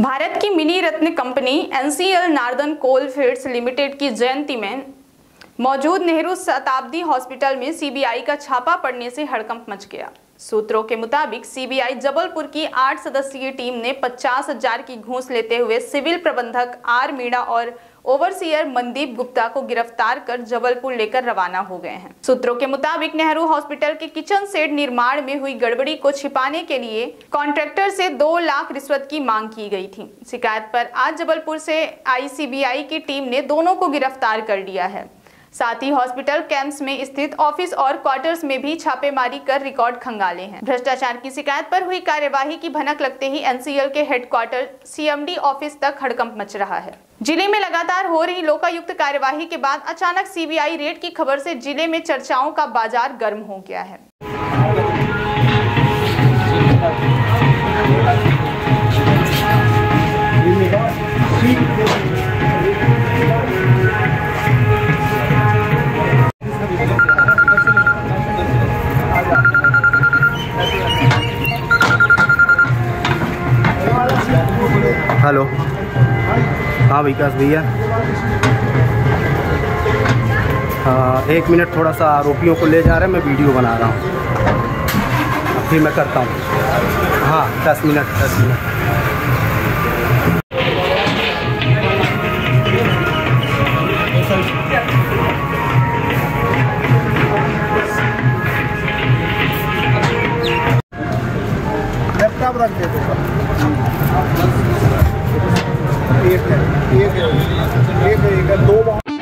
भारत की mini ratna company NCL northern coal fields limited की जयंती में मौजूद नेहरू शताब्दी हॉस्पिटल में सीबीआई का छापा पड़ने से हड़कंप मच गया। सूत्रों के मुताबिक, सीबीआई जबलपुर की आठ सदस्यीय टीम ने पचास हज़ार की घूस लेते हुए सिविल प्रबंधक आर मीणा और ओवरसीयर मनदीप गुप्ता को गिरफ़्तार कर जबलपुर लेकर रवाना हो गए हैं। सूत्रों के मुताबिक नेहरू हॉस्पिटल के किचन सेट निर्माण में हुई गड़बड़ी को छिपाने के लिए कॉन्ट्रैक्टर से दो लाख रिश्वत की मांग की गई थी। शिकायत पर आज जबलपुर से आईसीबीआई की टीम ने दोनों को गिरफ़्तार कर लिया है। साथ ही हॉस्पिटल कैंप्स में स्थित ऑफ़िस और क्वार्टर्स में भी छापेमारी कर रिकॉर्ड खंगाले हैं। भ्रष्टाचार की शिकायत पर हुई कार्यवाही की भनक लगते ही एनसीएल के हेडक्वार्टर सीएमडी ऑफ़िस तक हड़कंप मच रहा है। ज़िले में लगातार हो रही लोकायुक्त कार्यवाही के बाद अचानक सीबीआई रेड की खबर से ज़िले में चर्चाओं का बाज़ार गर्म हो गया है। हेलो। हाँ विकास भैया। हाँ एक मिनट थोड़ा सा आरोपियों को ले जा रहे हैं, मैं वीडियो बना रहा हूँ। फिर मैं करता हूँ। हाँ दस मिनट दस मिनट। रख दे। एक है एक है एक है एक है दो बार।